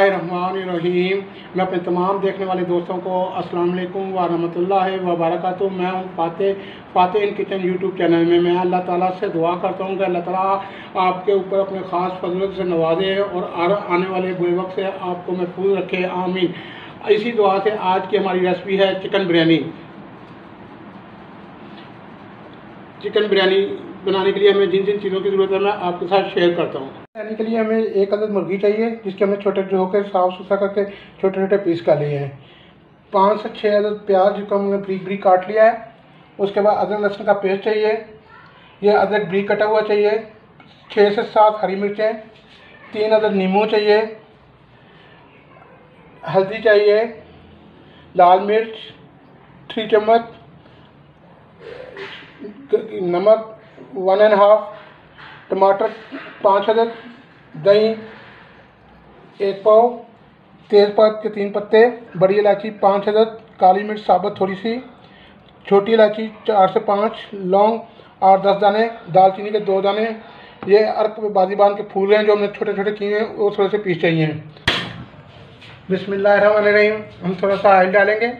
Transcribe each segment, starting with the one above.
रहीम। मैं अपने तमाम देखने वाले दोस्तों को अस्सलाम वालेकुम व रहमतुल्लाहि व मैं हूँ फाते फाते इन किचन यूट्यूब चैनल में। मैं अल्लाह ताला से दुआ करता हूँ कि अल्लाह ताला आपके ऊपर अपने ख़ास फजलत से नवाजे और आने वाले बुरे वक्त से आपको महफूज रखे। आमीन। इसी दुआ से आज की हमारी रेसिपी है चिकन बिरयानी। चिकन बिरयानी बनाने के लिए हमें जिन जिन चीज़ों की ज़रूरत है, मैं आपके साथ शेयर करता हूँ। बनाने के लिए हमें एक अदद मुर्गी चाहिए, जिसके हमने छोटे धो होकर साफ़ सुथरा करके छोटे छोटे पीस कर लिए हैं। पाँच से छः अदद प्याज जिसको हमने ब्रीक ब्रीक काट लिया है, उसके बाद अदरक लहसुन का पेस्ट चाहिए, यह अदरक ब्रीक कटा हुआ चाहिए छः से सात हरी मिर्चें, तीन अदद नींबू चाहिए, हल्दी चाहिए, लाल मिर्च, थ्री चम्मच नमक वन एंड हाफ़ टमाटर पाँच अदद दही एक पाव तेज़पात के तीन पत्ते, बड़ी इलायची पाँच अदद काली मिर्च साबुत थोड़ी सी छोटी इलायची चार से पाँच, लौंग आठ दस दाने, दालचीनी के दो दाने, ये अर्क बाजीबान के फूल हैं जो हमने छोटे छोटे किए हैं, वो थोड़े से पीस चाहिए। बिस्मिल्लाह हम थोड़ा सा ऑयल डालेंगे।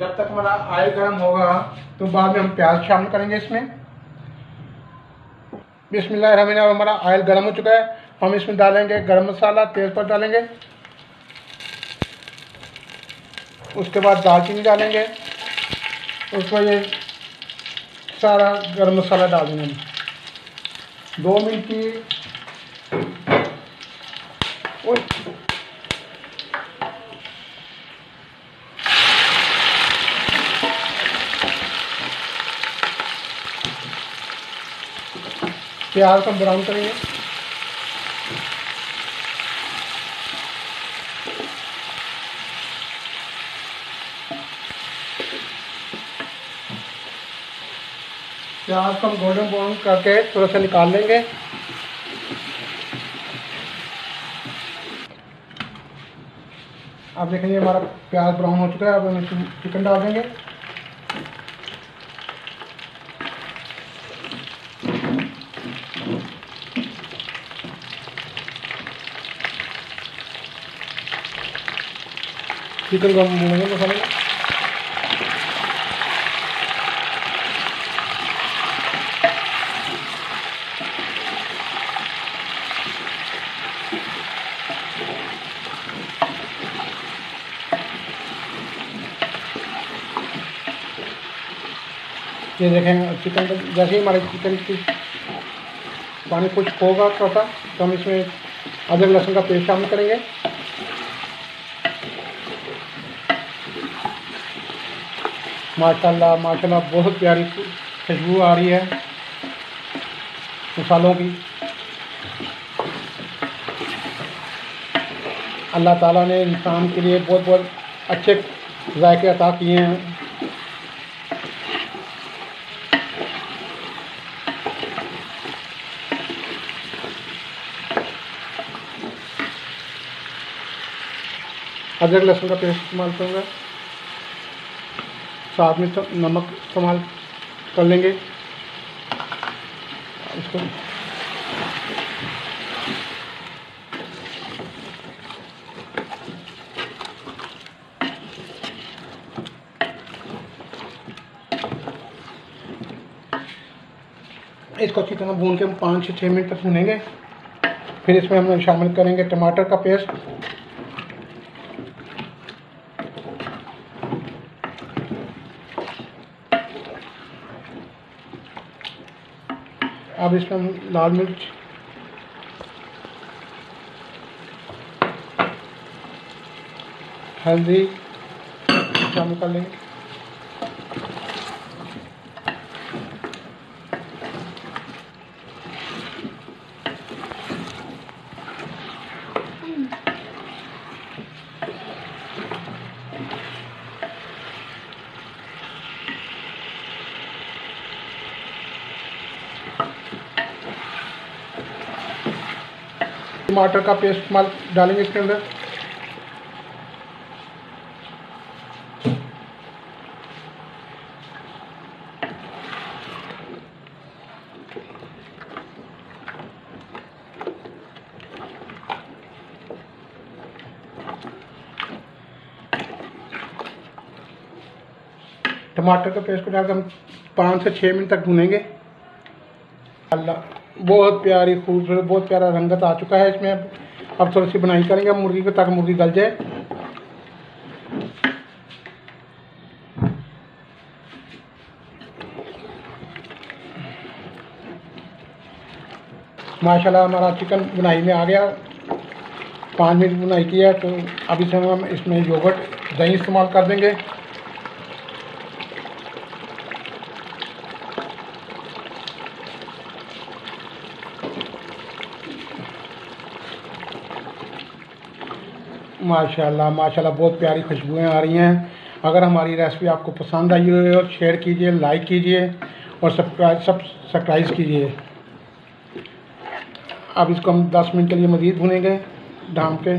जब तक हमारा ऑयल गर्म होगा तो बाद में हम प्याज शामिल करेंगे इसमें। बिस्मिल्लाह हमारा आयल गर्म हो चुका है। हम इसमें डालेंगे गरम मसाला तेज पर डालेंगे। उसके बाद दालचीनी डालेंगे। उसमें ये सारा गरम मसाला डाल देंगे दो मिनट की प्याज को ब्राउन करेंगे। प्याज को हम गोल्डन ब्राउन करके थोड़ा सा निकाल लेंगे। अब देखेंगे हमारा प्याज ब्राउन हो चुका है, अब हम इसमें चिकन डाल देंगे। चिकन को हम मसाले ये देखें, चिकन जैसे ही हमारे चिकन की पानी कुछ होगा थोड़ा सा तो हम इसमें अदरक लहसुन का पेस्ट शामिल करेंगे। माशाल्लाह माशाल्लाह, बहुत प्यारी खुशबू आ रही है। मसालों की। अल्लाह ताला ने इंसान के लिए बहुत बहुत अच्छे जायके अता किए हैं। अदरक लहसुन का पेस्ट इस्तेमाल करूँगा। साथ में तो नमक इस्तेमाल कर लेंगे। इसको इसको अच्छी तरह भून के हम पाँच से छः मिनट तक भूनेंगे। फिर इसमें हम शामिल करेंगे टमाटर का पेस्ट। अब इसमें हम लाल मिर्च। हल्दी। चमक लेंगे टमाटर का पेस्ट माल डालेंगे इसके अंदर। टमाटर का पेस्ट को डालकर हम पाँच से छः मिनट तक भूनेंगे। अल्लाह। बहुत प्यारी, खूबसूरत, बहुत प्यारा रंगत आ चुका है इसमें। अब थोड़ी सी बनाई करेंगे मुर्गी को ताकि मुर्गी गल जाए। माशाल्लाह हमारा चिकन बुनाई में आ गया। पाँच मिनट बुनाई किया तो अभी से हम इसमें योगर्ट दही इस्तेमाल कर देंगे। माशाल्लाह माशाल्लाह बहुत प्यारी खुशबुएँ आ रही हैं। अगर हमारी रेसिपी आपको पसंद आई हो शेयर कीजिए लाइक कीजिए और सब्सक्राइब सब सब्सक्राइब कीजिए। अब इसको हम 10 मिनट के लिए मज़ीद भुनेंगे ढाम के।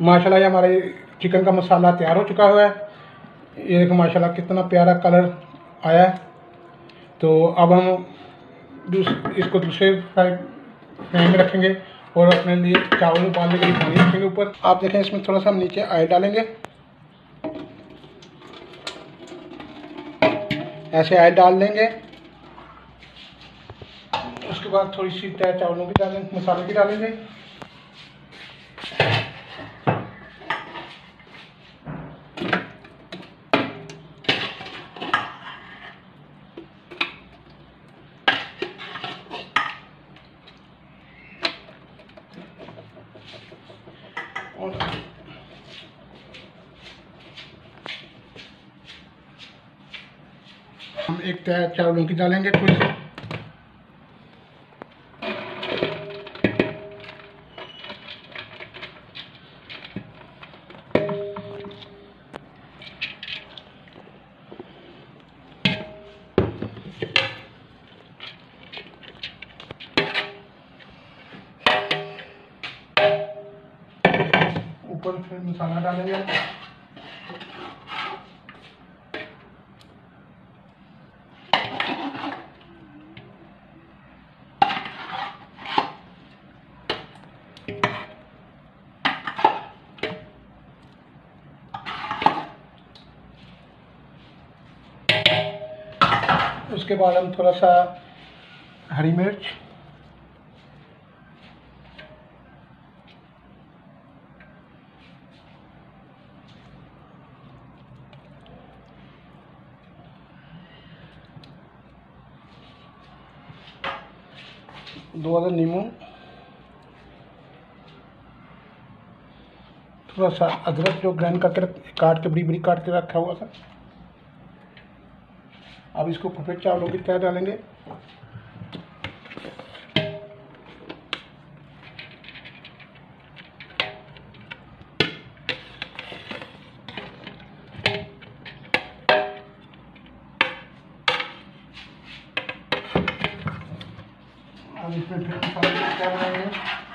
माशाल्लाह ये हमारे चिकन का मसाला तैयार हो चुका हुआ है। ये देखो माशाल्लाह कितना प्यारा कलर आया है। तो अब हम दूस, इसको दूसरे फ्राई फ्रेम में रखेंगे। और अपने लिए चावल उबालने के लिए पानी रखेंगे ऊपर। आप देखें, इसमें थोड़ा सा हम नीचे आयल डालेंगे। ऐसे आयल डाल देंगे उसके बाद थोड़ी सी तय चावलों की डालेंगे मसाले की डालेंगे। और हम एक तय चावलों की डालेंगे थोड़ी सी ऊपर फिर मसाला डालेंगे। उसके बाद हम थोड़ा सा हरी मिर्च दो हज़ार नींबू, थोड़ा सा अदरक जो ग्राइंड करके काट के बड़ी बड़ी काट के रखा हुआ था। अब इसको परफेक्ट चावलों की तरह डालेंगे। इसमें फिर मसाले कर रहे बनाएँगे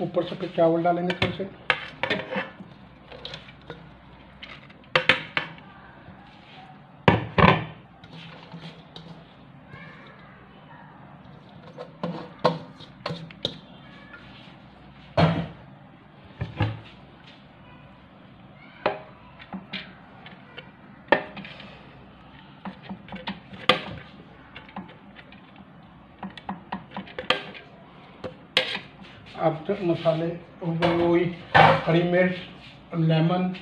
ऊपर से फिर चावल डालेंगे थोड़े से? तक मसाले वही हरी मिर्च लेमन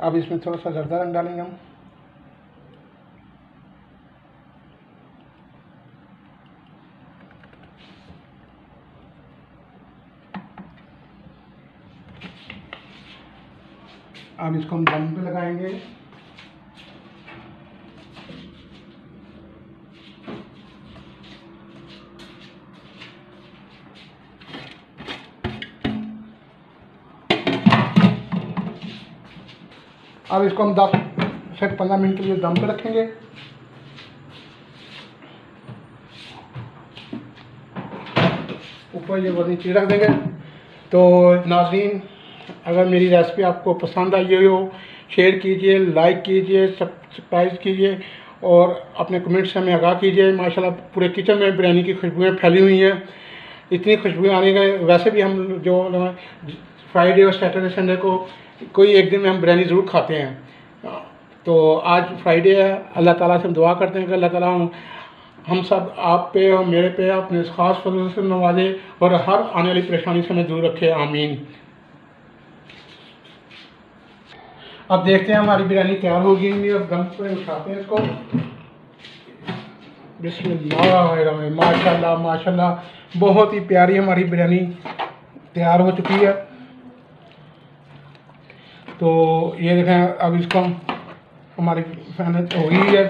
अब इसमें थोड़ा सा जर्दा रंग डालेंगे हम। अब इसको हम दम पे लगाएँगे। अब इसको हम दस से पंद्रह मिनट के लिए दम पे रखेंगे। ऊपर ये वजनी चीज़ रख देंगे। तो नाजरीन, अगर मेरी रेसिपी आपको पसंद आई हो, शेयर कीजिए, लाइक कीजिए, सब्सक्राइब कीजिए, और अपने कमेंट्स से हमें आगाह कीजिए। माशाल्लाह पूरे किचन में बिरयानी की खुशबुएँ फैली हुई हैं। इतनी खुशबुएँ आने का, वैसे भी हम जो फ्राइडे और सैटरडे, संडे को कोई एक दिन में हम बिरयानी ज़रूर खाते हैं। तो आज फ्राइडे है, अल्लाह ताला से हम दुआ करते हैं कि अल्लाह ताला हम सब आप पे और मेरे पे अपने ख़ास फजल से नवाजे और हर आने वाली परेशानी से हमें दूर रखे। आमीन। अब देखते हैं हमारी बिरयानी तैयार होगी अब दम पे उठाते हैं इसको। बिस्मिल्लाह माशाल्लाह माशाल्लाह। बहुत ही प्यारी हमारी बिरयानी तैयार हो चुकी है। तो ये देखें, अब इसको हमारी फैनत हो गई है।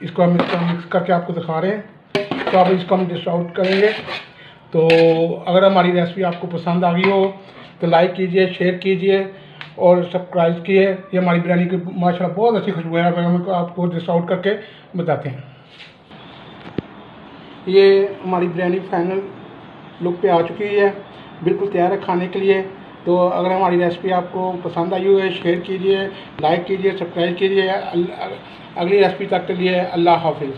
इसको हम इसका मिक्स करके आपको दिखा रहे हैं? तो अब इसको हम डिश आउट करेंगे। तो अगर हमारी रेसिपी आपको पसंद आ गई हो तो लाइक कीजिए शेयर कीजिए और सब्सक्राइब किए ये हमारी बिरयानी की, माशाल्लाह, बहुत अच्छी खुशबू है। हम आपको डिश आउट करके बताते हैं। ये हमारी बिरयानी फाइनल लुक पे आ चुकी है। बिल्कुल तैयार है खाने के लिए। तो अगर हमारी रेसिपी आपको पसंद आई हो शेयर कीजिए लाइक कीजिए सब्सक्राइब कीजिए। अगली रेसिपी तक के लिए अल्लाह हाफिज़।